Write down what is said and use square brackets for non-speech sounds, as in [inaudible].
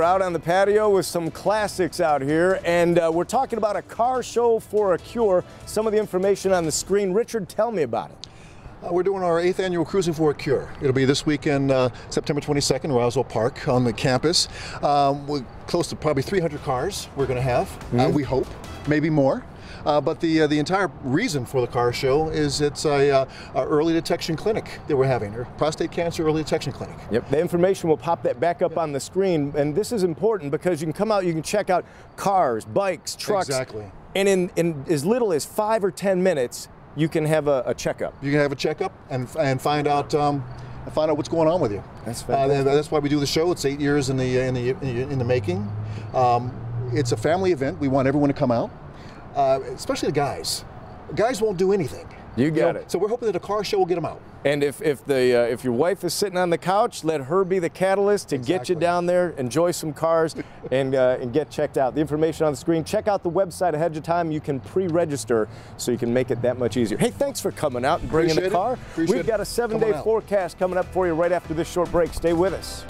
We're out on the patio with some classics out here, and uh, we're talking about a car show for a cure. Some of the information on the screen. Richard, tell me about it. Uh, we're doing our eighth annual Cruising for a Cure. It'll be this weekend, uh, September 22nd, Roswell Park on the campus. Um, we're close to probably 300 cars we're going to have, mm -hmm. uh, we hope, maybe more. Uh, but the uh, the entire reason for the car show is it's a, uh, a, early detection clinic that we're having, or prostate cancer early detection clinic. Yep. The information will pop that back up yep. on the screen, and this is important because you can come out, you can check out cars, bikes, trucks, exactly, and in in as little as five or ten minutes, you can have a, a checkup. You can have a checkup and and find out. Um, find out what's going on with you. That's fantastic. Uh, that's why we do the show. It's eight years in the in the in the making. Um, it's a family event. We want everyone to come out, uh, especially the guys. Guys won't do anything. You got you know? it. So we're hoping that a car show will get them out. And if, if, the, uh, if your wife is sitting on the couch, let her be the catalyst to exactly. get you down there, enjoy some cars, [laughs] and, uh, and get checked out. The information on the screen. Check out the website ahead of time. You can pre-register so you can make it that much easier. Hey, thanks for coming out and bringing Appreciate the car. We've got a seven-day forecast coming up for you right after this short break. Stay with us.